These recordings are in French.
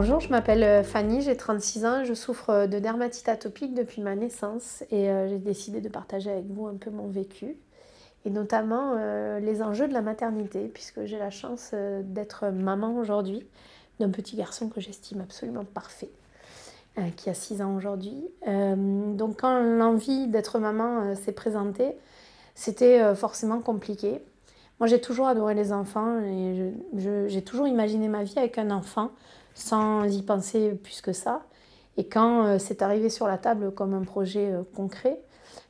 Bonjour, je m'appelle euh, Fanny, j'ai 36 ans, je souffre euh, de dermatite atopique depuis ma naissance et euh, j'ai décidé de partager avec vous un peu mon vécu et notamment les enjeux de la maternité puisque j'ai la chance d'être maman aujourd'hui d'un petit garçon que j'estime absolument parfait qui a 6 ans aujourd'hui. donc quand l'envie d'être maman s'est présentée, c'était forcément compliqué. Moi j'ai toujours adoré les enfants et j'ai toujours imaginé ma vie avec un enfant sans y penser plus que ça. Et quand euh, c'est arrivé sur la table comme un projet euh, concret,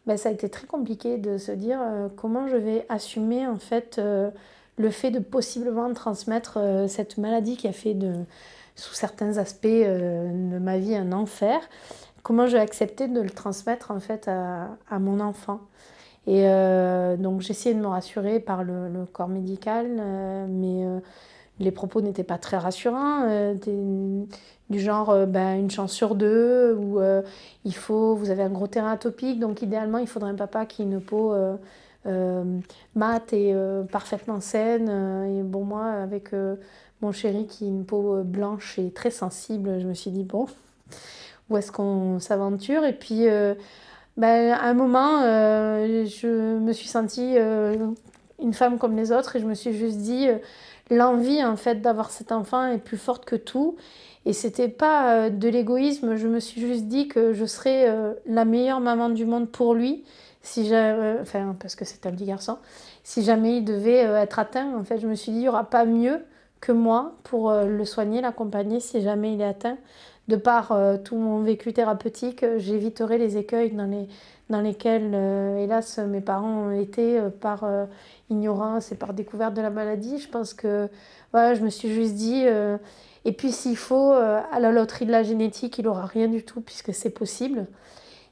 ben, ça a été très compliqué de se dire euh, comment je vais assumer en fait le fait de possiblement transmettre cette maladie qui a fait de, sous certains aspects de ma vie un enfer. Comment je vais accepter de le transmettre en fait à, à mon enfant. Et donc j'ai essayé de me rassurer par le, le corps médical, mais les propos n'étaient pas très rassurants, euh, du genre euh, ben, une chance sur deux, ou euh, il faut, vous avez un gros terrain atopique, donc idéalement il faudrait un papa qui ait une peau mate et parfaitement saine. et bon, moi, avec mon chéri qui a une peau blanche et très sensible, je me suis dit, bon, où est-ce qu'on s'aventure? Et puis, ben, à un moment, je me suis sentie une femme comme les autres et je me suis juste dit l'envie en fait d'avoir cet enfant est plus forte que tout. Et c'était pas euh, de l'égoïsme, je me suis juste dit que je serais euh, la meilleure maman du monde pour lui, si euh, parce que c'est un petit garçon, si jamais il devait être atteint. En fait, je me suis dit il n'y aura pas mieux que moi pour le soigner, l'accompagner si jamais il est atteint. De par tout mon vécu thérapeutique, j'éviterai les écueils dans les dans lesquels, euh, hélas, mes parents ont été euh, par euh, ignorance et par découverte de la maladie. Je pense que voilà, je me suis juste dit, et puis s'il faut, à la loterie de la génétique, il n'aura rien du tout puisque c'est possible.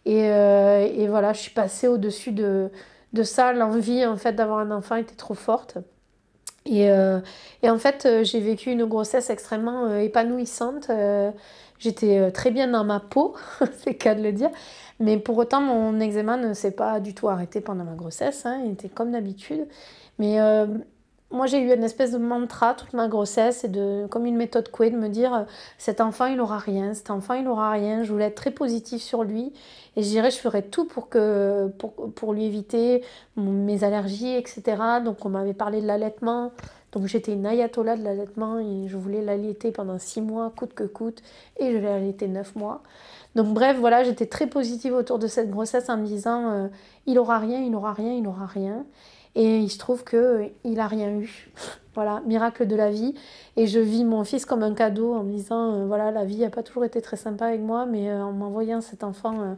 Et, et, voilà, je suis passée au-dessus de, de ça. L'envie en fait d'avoir un enfant était trop forte. Et, et en fait, j'ai vécu une grossesse extrêmement épanouissante. J'étais très bien dans ma peau, c'est cas de le dire. Mais pour autant, mon eczéma ne s'est pas du tout arrêté pendant ma grossesse. Hein, il était comme d'habitude. Mais euh, moi, j'ai eu une espèce de mantra toute ma grossesse, et de, comme une méthode couée, de me dire euh, cet enfant, il n'aura rien, cet enfant, il n'aura rien. Je voulais être très positive sur lui. Et je dirais, je ferais tout pour, que, pour, pour lui éviter mes allergies, etc. Donc, on m'avait parlé de l'allaitement. Donc j'étais une ayatollah de l'allaitement et je voulais l'allaiter pendant six mois, coûte que coûte, et je l'ai allaité neuf mois. Donc bref, voilà, j'étais très positive autour de cette grossesse en me disant euh, il aura rien, il aura rien, il aura rien. Et il se trouve que euh, il a rien eu. voilà, miracle de la vie. Et je vis mon fils comme un cadeau en me disant euh, voilà, la vie n'a pas toujours été très sympa avec moi, mais en m'envoyant cet enfant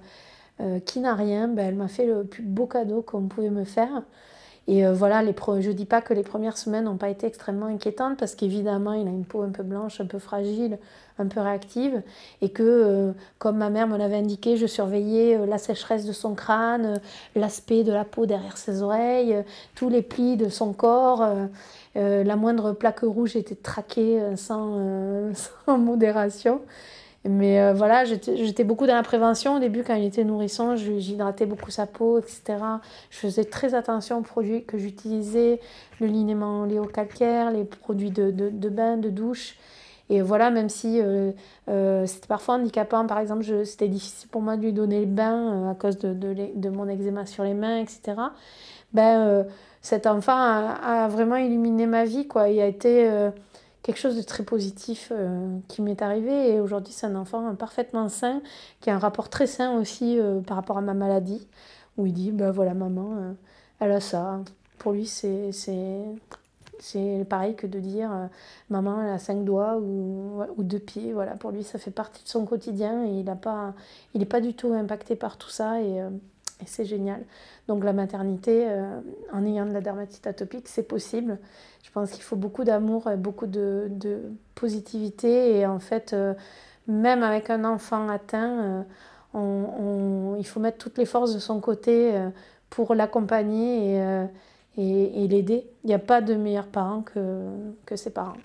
qui n'a rien, ben, elle m'a fait le plus beau cadeau qu'on pouvait me faire. Et euh, voilà, je ne dis pas que les premières semaines n'ont pas été extrêmement inquiétantes parce qu'évidemment, il a une peau un peu blanche, un peu fragile, un peu réactive. Et que, euh, comme ma mère me l'avait indiqué, je surveillais euh, la sécheresse de son crâne, l'aspect de la peau derrière ses oreilles, tous les plis de son corps. la moindre plaque rouge était traquée sans modération. Mais euh, voilà, j'étais beaucoup dans la prévention. Au début, quand il était nourrissant, j'hydratais beaucoup sa peau, etc. Je faisais très attention aux produits que j'utilisais, le linément léocalcaire, les produits de, de, bain, de douche. Et voilà, même si euh, euh, c'était parfois handicapant, par exemple, c'était difficile pour moi de lui donner le bain à cause de, de, mon eczéma sur les mains, etc. Ben, cet enfant a, a, vraiment illuminé ma vie, quoi. Il a été quelque chose de très positif euh, qui m'est arrivé. Et aujourd'hui, c'est un enfant parfaitement sain, qui a un rapport très sain aussi euh, par rapport à ma maladie, où il dit, ben voilà, maman, euh, elle a ça. Pour lui, c'est c'est pareil que de dire maman elle a cinq doigts ou, ou, deux pieds voilà pour lui ça fait partie de son quotidien et il n'est pas il pas du tout impacté par tout ça et et c'est génial. Donc la maternité, euh, en ayant de la dermatite atopique, c'est possible. Je pense qu'il faut beaucoup d'amour et beaucoup de, positivité. Et en fait, euh, même avec un enfant atteint, euh, il faut mettre toutes les forces de son côté pour l'accompagner et, et, l'aider. Il n'y a pas de meilleurs parents que, que ses parents.